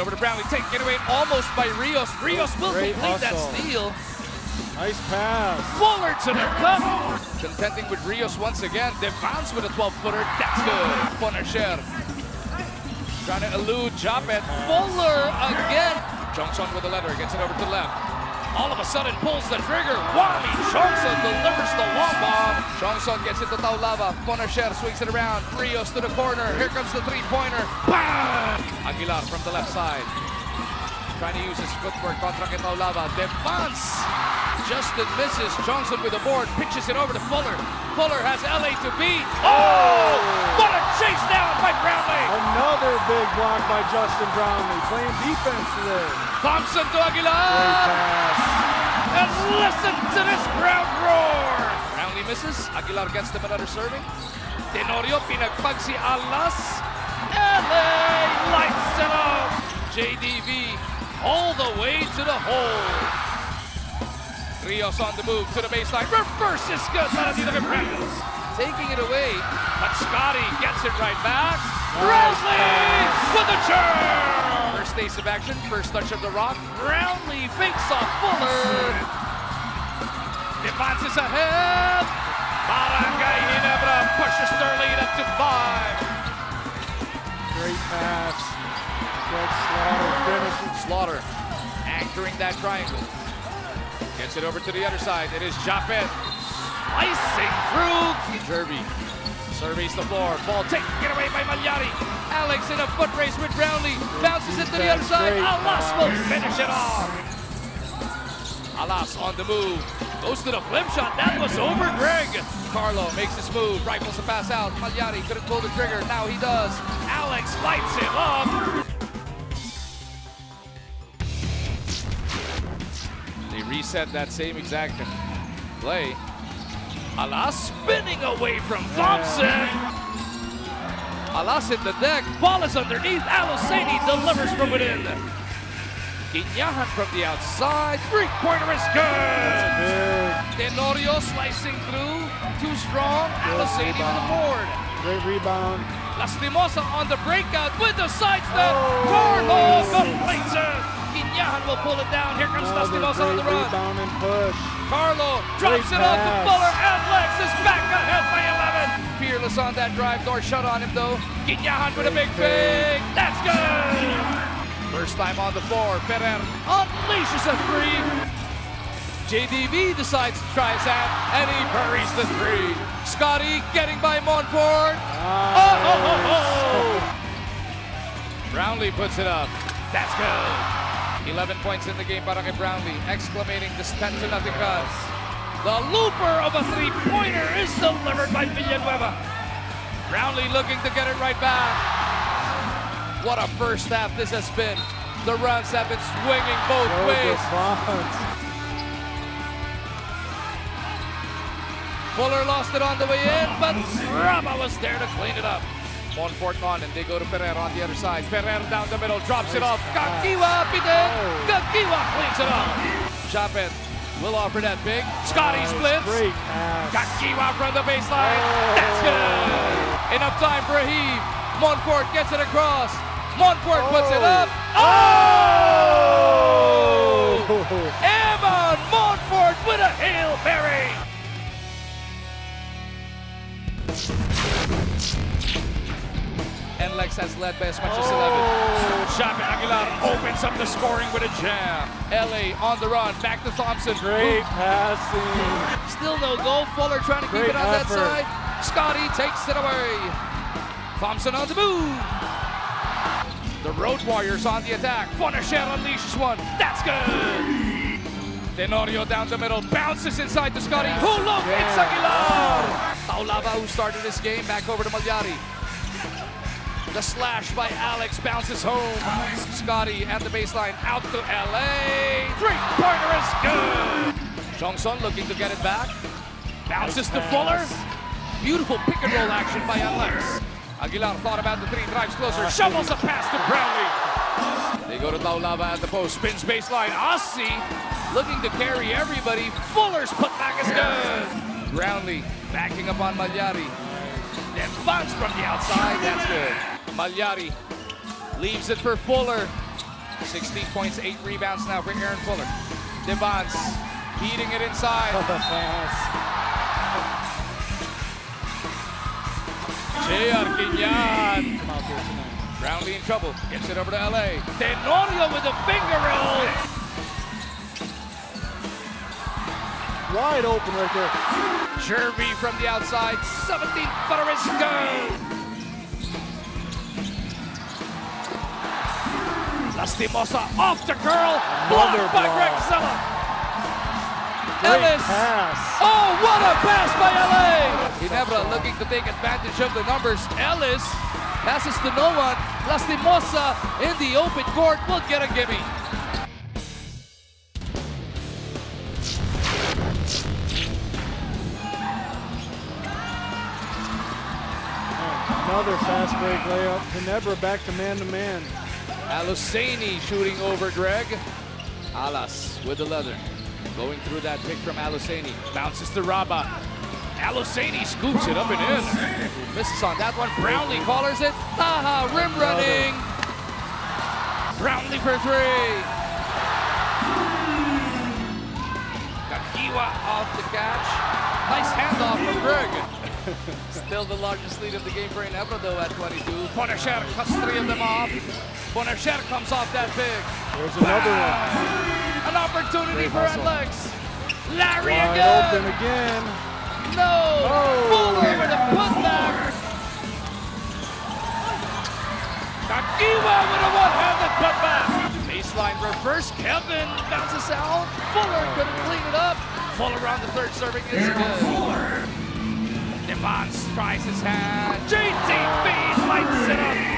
over to Brownlee. Taken away almost by Rios. Rios will complete that steal. Nice pass. Fuller to the cup. Contending with Rios once again. Devance with a 12-footer. That's good. Fonacier. Trying to elude Japeth. Fuller again. Johnson with the letter. Gets it over to the left. All of a sudden pulls the trigger. Wally Johnson delivers the long bomb. Johnson gets it to Taulava. Fonacier swings it around. Rios to the corner. Here comes the three-pointer. Bam! Aguilar from the left side. Trying to use his footwork contra kay Taulava. Devance Justin misses. Johnson with the board. Pitches it over to Fuller. Fuller has LA to beat. Oh! oh! What a chase down by Brownlee. Another big block by Justin Brownlee. Playing defense today. Thompson to Aguilar. And listen to this crowd roar. Brownlee misses. Aguilar gets them another serving. Tenorio pinagpag si Alas. LA lights it up. JDV all the way to the hole. Rios on the move to the baseline. Reverse is good para dito kay Brownlee. Taking it away, but Scotty gets it right back. Brownlee with the turn. First taste of action, first touch of the rock. Brownlee fakes off Fuller. Advances ahead. Barangay Ginebra pushes their lead up to five. Great pass. Greg Slaughter finishing. Slaughter anchoring that triangle. Gets it over to the other side. It is Japeth. Slicing through. Derby surveys the floor. Ball taken Get away by Mallari. Alex in a foot race with Brownlee. Bounces it to the other side. Alas will finish it off. Alas on the move. Goes to the flip shot. That was over Greg. Carlo makes his move. Rifles the pass out. Mallari couldn't pull the trigger. Now he does. Alex lights him up. Reset that same exact play. Alas spinning away from Thompson. Alas in the deck. Ball is underneath. Al-Hussaini delivers from within. Quiñahan from the outside. Three-pointer is good. Tenorio slicing through. Too strong. Al-Hussaini on the board. Great rebound. Lastimosa on the breakout with the sidestep. Oh. Carlo completes it. Quiñahan will pull it down. Here comes Another Lastimosa on the run. rebound and push. Carlo drops Great it off to pass. Fuller, and Lex is back ahead by 11. Fearless on that drive, door shut on him though. Quiñahan with a big fake. That's good. First time on the floor, Ferrer unleashes a three. JDV decides to try his hand, and he buries the three. Scotty getting by Montfort. Ah. Oh, oh, oh, oh. Brownlee puts it up. That's good. 11 points in the game para kay Brownlee, exclamating this 10 to nothing run. The looper of a three-pointer is delivered by Villanueva. Brownlee looking to get it right back. What a first half this has been. The runs have been swinging both ways. Fuller lost it on the way in, but Rama was there to clean it up. Montfort on, and they go to Pereira on the other side. Pereira down the middle, drops it off. Caguioa, Piden. Caguioa oh. cleans it up. Chapin will offer that big. Scotty oh, splits. Great pass. Caguioa from the baseline. Oh. That's good. Enough time for a heave. Montfort gets it across. Montfort puts it Oh. up. Oh! Oh. Evan Montfort with a Hail Mary. NLEX has led by as much as 11. Japeth Aguilar opens up the scoring with a jam. LA on the run, back to Thompson. Great passing. Still no goal. Fuller trying to keep it on that side. Scotty takes it away. Thompson on the move. The Road Warriors on the attack. Fonacier unleashes one. That's good. Tenorio down the middle. Bounces inside to Scotty. Who look? It's Yeah. Aguilar. Taulava who started this game. Back over to Mallari. The slash by Alex bounces home. Scotty at the baseline. Out to LA. Three-pointer is good. Johnson looking to get it back. Bounces to. Fuller. Beautiful pick and roll action by Alex. Aguilar thought about the three, drives closer, ah. shovels a pass to Brownlee. They go to Taulava at the post, spins baseline. Asi looking to carry everybody. Fuller's putback is good. Brownlee backing up on Mallari. Then bounce from the outside, that's good. Mallari leaves it for Fuller. 16 points, 8 rebounds now for Aaron Fuller. Devance beating it inside. The pass. Jay Arquignan. Come out there tonight. Brownlee in trouble. Gets it over to LA. Tenorio with a finger roll. Wide open right there. Jervy from the outside. 17 footer is good. Lastimosa off the curl. Blocked Another by block. Greg Zilla. Ellis. pass. Oh, what a pass by LA! Ginebra looking to take advantage of the numbers. Ellis passes to no one. Lastimosa in the open court will get a gimme. Another fast break layup. Ginebra back to man to man. Al-Hussaini shooting over Greg. Alas with the leather. Going through that pick from Al-Hussaini. Bounces to Raba. Al-Hussaini scoops it up and in. Misses on that one. Brownlee collars it. Taha rim running. Brownlee for three. Off the catch. Nice handoff from Greg. Still the largest lead of the game for Ginebra though at 22. Fonacier cuts three of them off. Fonacier comes off that big. There's another one. An opportunity Great for hustle. Alex. Larry Wide again. open again. No. Oh. Fuller with a putback. Caguioa with a one-handed putback. Baseline reverse. Kevin bounces out. Fuller couldn't clean it up. Fuller on the third serving is good. Devon prices his hand. GTP lights it up.